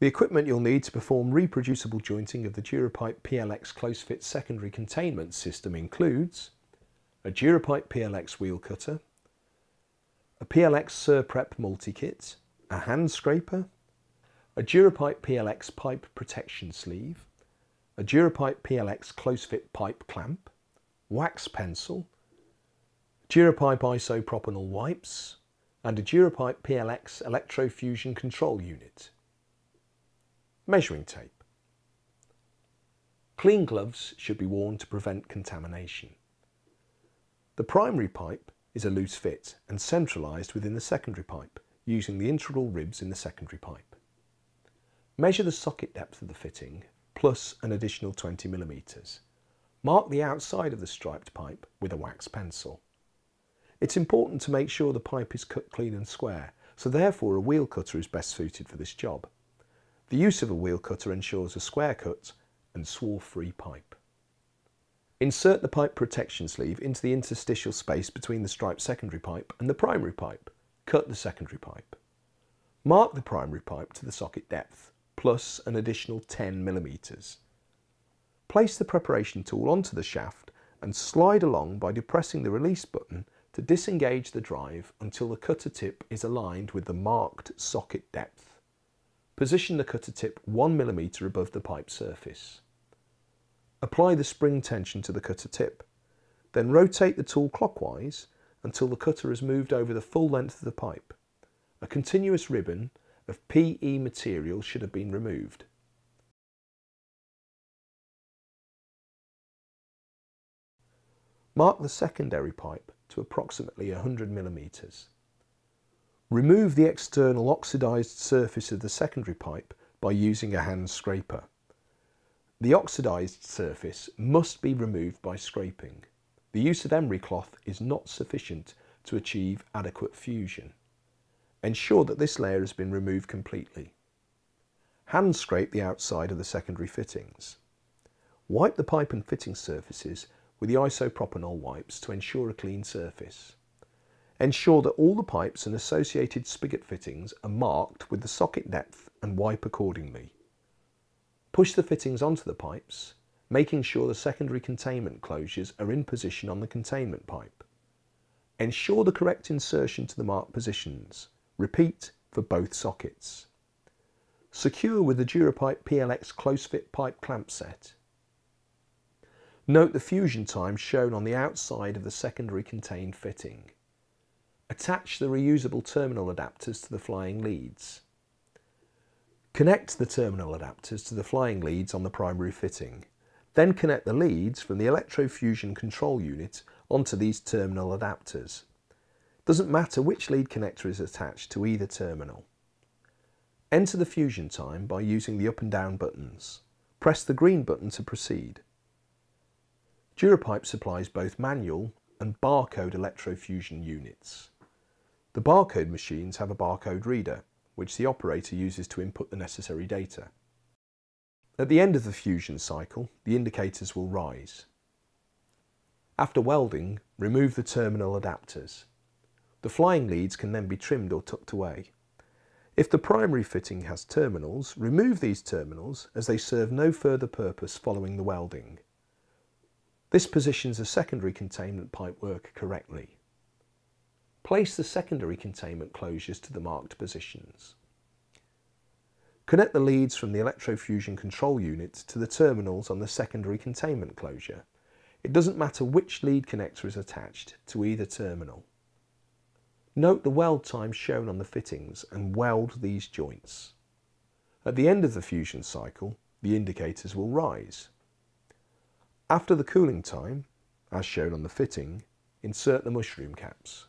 The equipment you'll need to perform reproducible jointing of the Durapipe PLX close fit secondary containment system includes a Durapipe PLX wheel cutter, a PLX Surprep multi-kit, a hand scraper, a Durapipe PLX pipe protection sleeve, a Durapipe PLX close fit pipe clamp, wax pencil, Durapipe isopropanol wipes, and a Durapipe PLX electrofusion control unit. Measuring tape. Clean gloves should be worn to prevent contamination. The primary pipe is a loose fit and centralised within the secondary pipe using the integral ribs in the secondary pipe. Measure the socket depth of the fitting plus an additional 20 millimetres. Mark the outside of the striped pipe with a wax pencil. It's important to make sure the pipe is cut clean and square, so therefore a wheel cutter is best suited for this job. The use of a wheel cutter ensures a square cut and swarf-free pipe. Insert the pipe protection sleeve into the interstitial space between the striped secondary pipe and the primary pipe. Cut the secondary pipe. Mark the primary pipe to the socket depth, plus an additional 10 millimeters. Place the preparation tool onto the shaft and slide along by depressing the release button to disengage the drive until the cutter tip is aligned with the marked socket depth. Position the cutter tip 1mm above the pipe surface. Apply the spring tension to the cutter tip. Then rotate the tool clockwise until the cutter has moved over the full length of the pipe. A continuous ribbon of PE material should have been removed. Mark the secondary pipe to approximately 100 millimeters. Remove the external oxidized surface of the secondary pipe by using a hand scraper. The oxidized surface must be removed by scraping. The use of emery cloth is not sufficient to achieve adequate fusion. Ensure that this layer has been removed completely. Hand scrape the outside of the secondary fittings. Wipe the pipe and fitting surfaces with the isopropanol wipes to ensure a clean surface. Ensure that all the pipes and associated spigot fittings are marked with the socket depth and wipe accordingly. Push the fittings onto the pipes, making sure the secondary containment closures are in position on the containment pipe. Ensure the correct insertion to the marked positions. Repeat for both sockets. Secure with the Durapipe PLX close fit pipe clamp set. Note the fusion time shown on the outside of the secondary contained fitting. Attach the reusable terminal adapters to the flying leads. Connect the terminal adapters to the flying leads on the primary fitting. Then connect the leads from the electrofusion control unit onto these terminal adapters. Doesn't matter which lead connector is attached to either terminal. Enter the fusion time by using the up and down buttons. Press the green button to proceed. Durapipe supplies both manual and barcode electrofusion units. The barcode machines have a barcode reader, which the operator uses to input the necessary data. At the end of the fusion cycle, the indicators will rise. After welding, remove the terminal adapters. The flying leads can then be trimmed or tucked away. If the primary fitting has terminals, remove these terminals as they serve no further purpose following the welding. This positions the secondary containment pipe work correctly. Place the secondary containment closures to the marked positions. Connect the leads from the electrofusion control unit to the terminals on the secondary containment closure. It doesn't matter which lead connector is attached to either terminal. Note the weld time shown on the fittings and weld these joints. At the end of the fusion cycle, the indicators will rise. After the cooling time, as shown on the fitting, insert the mushroom caps.